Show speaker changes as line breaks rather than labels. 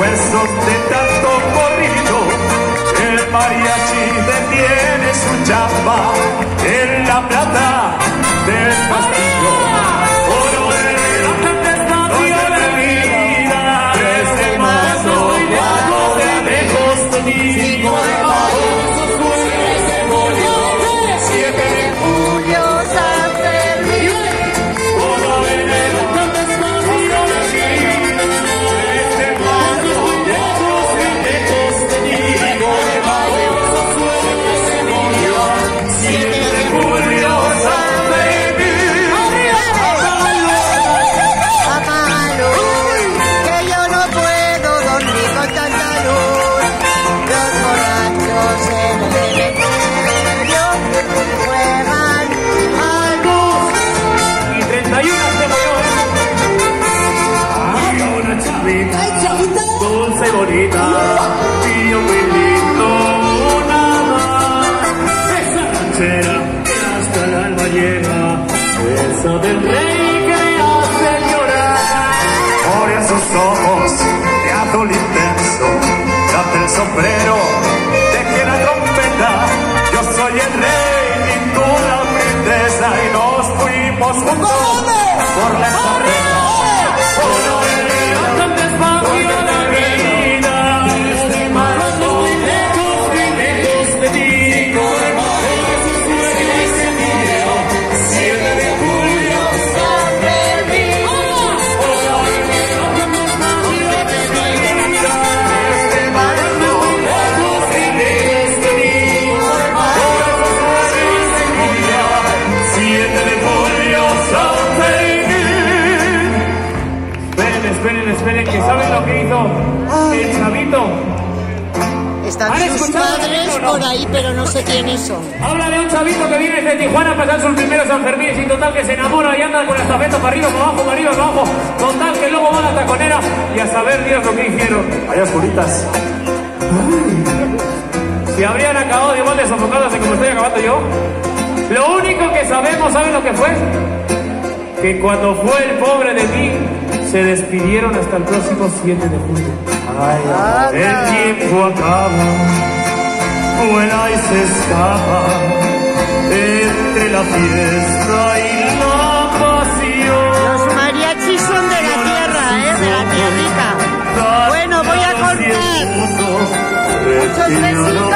huesos de tanto corrido. El mariachi detiene su chapa en la plata del una chavita, dulce y bonita, y yo muy lindo, una más. Esa ranchera que hasta el alma llega, esa del rey que hace llorar. Por esos ojos de azul intenso, date el sombrero, deje la trompeta, yo soy el rey y tú la princesa y nos fuimos juntos por la carrera. Esperen, esperen, que saben lo que hizo el chavito.
Están ¿Han sus padres no? por ahí, pero no sé quiénes son.
Habla de un chavito que viene desde Tijuana a pasar sus primeros San Fermín y total que se enamora y anda con la estafeta para arriba, para abajo, para arriba, para abajo. Total que luego va a la taconera y a saber Dios lo que hicieron.
Allá oscuritas.
Si habrían acabado igual de sofocados de como estoy acabando yo. Lo único que sabemos, ¿saben lo que fue? Que cuando fue el pobre de mí,
se despidieron
hasta el
próximo
7
de julio. El tiempo acaba, vuela y se escapa entre la fiesta y la pasión. Los
mariachis son de la tierra, ¿eh? de la tierrita.
Bueno, voy a cortar. Muchos besitos.